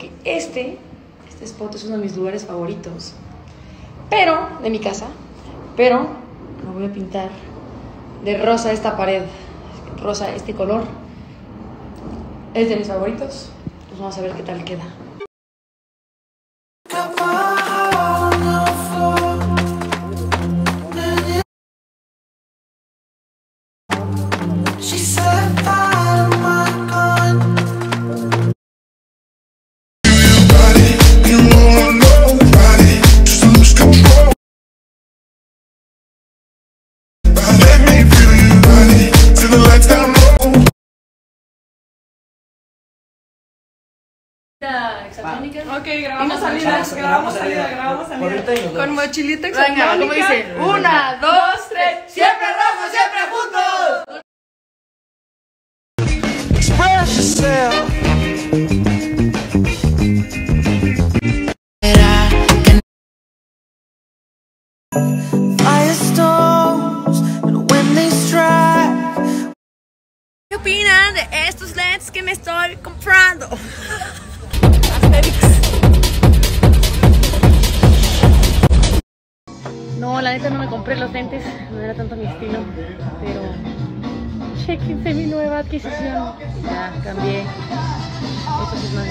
que este, este spot es uno de mis lugares favoritos. Pero, de mi casa, pero lo voy a pintar de rosa esta pared, rosa este color. Es de mis favoritos. Pues vamos a ver qué tal queda. Ok, grabamos salida, grabamos salida, grabamos salida. Con mochilita Venga, ¿cómo dice? Una, dos, tres. ¡Siempre rojo, siempre juntos! Express yourself. Firestorms, and when they strike, ¿Qué opinan de estos lentes que me estoy comprando? Compré los lentes, no era tanto mi estilo, pero chequense mi nueva adquisición. Ya cambié. Esto sí es más.